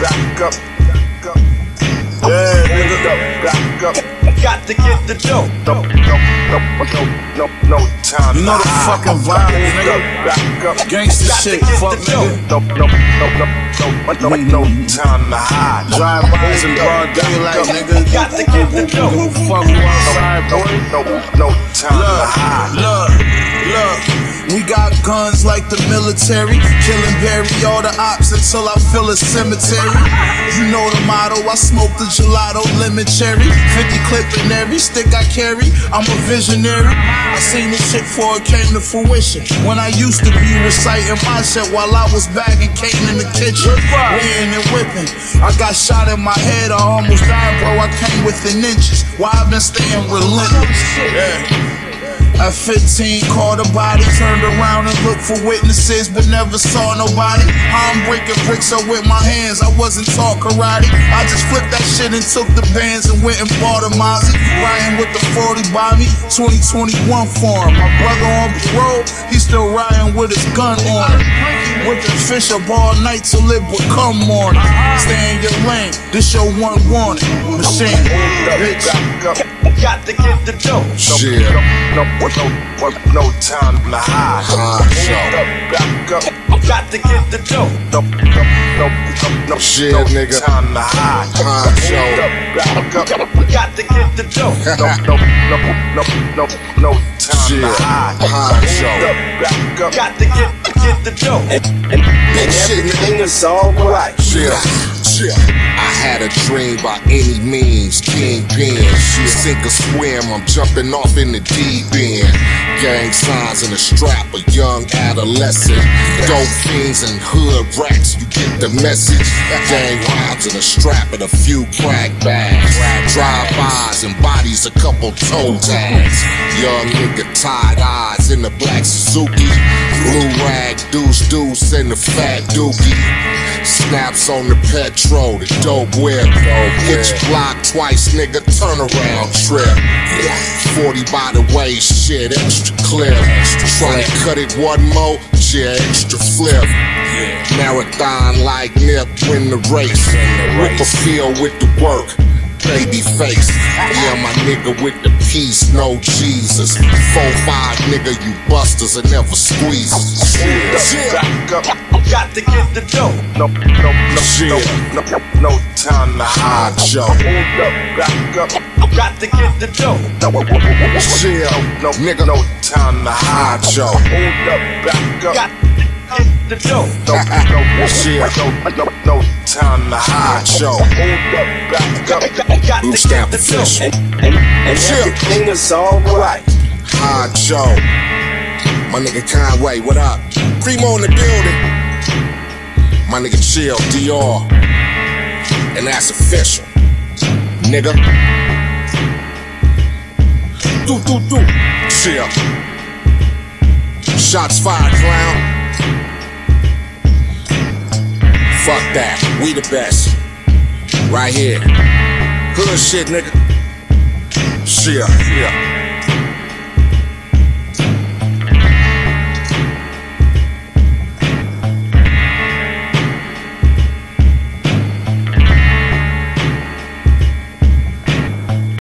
back up. Yeah, nigga, back up. Got to get the dough. No, no, no, no, no, no time. You know the fucking vibe, nigga. Back up. Gangsta shit, fuck nigga. No, no, no, no, no, no, no time to hide. Drive-bys in broad daylight, nigga. Got to get the dough. Fuck you outside, boy? no, no time to Look, hide. look, look. We got guns like the military, killing bury all the ops until I fill a cemetery. You know the motto, I smoke the gelato, lemon cherry, 50 clip in every stick I carry. I'm a visionary. I seen this shit before it came to fruition. When I used to be reciting my shit while I was bagging cane in the kitchen, weighing and whipping. I got shot in my head, I almost died, bro. I came within inches. Why I've been staying relentless. Yeah. At 15, caught a body, turned around and looked for witnesses, but never saw nobody. I'm breaking bricks up with my hands, I wasn't taught karate. I just flipped that shit and took the bands and went and bought a Mozzie. Riding with the 40 by me, 2021 form. My brother on the road, he's still riding with his gun on him. Whipping fish up all night till it become morning. Stay in your lane, this your one warning. Machine, bitch. Got to get the dough. No, no, no, no, no time to hide. Hard show. Got to get the dough. No, no, no, no, no, Shit, no nigga. time to hide. Hard show. Got to get the dough. No, no, no, no, no, no time Shit. to hide. Hard show. Got to get get the dough. Big shit, nigga. Everything is alright. Yeah, yeah. I had a dream by any means, kingpin. Sink or swim, I'm jumping off in the deep end. Gang signs in a strap, a young adolescent. Dope fiends and hood rats, you get the message. Gang rhymes in a strap and a few crack bags. Drive-bys and bodies, a couple toe tags. Young nigga tied eyes in the black Suzuki. Blue rag, deuce deuce, and the fat dookie. Snaps on the petrol, the dope whip. Hit block twice, nigga, turn around trip. 40 by the way, shit, extra clip. Tryna cut it one more, shit, extra flip. Marathon like Nip, win the race. Whip a feel with the work. Baby face, yeah, my nigga with the peace, no Jesus. Four five nigga, you busters and never squeeze. Shit. Back up. Got to get the dough. No, no, no, Shit. no, no, no time to hide. Show. Hold up. Back up. Got to get the dough. No, Shit. no, Nigga. no time to hide. Show. Hold up. Back up. Got to get the dough. No, no, Shit. no, no, no time to hide. Show. Hold up. Back up. Got Blue stamp the dough. official. And Shit. everything is alright. Hard show. My nigga Conway, what up? Primo in the building. My nigga Chill, DR. And that's official. Nigga. Do, do, do. Chill. Shots fired, clown. Fuck that. We the best. Right here. Hood shit, nigga. Chill. Yeah.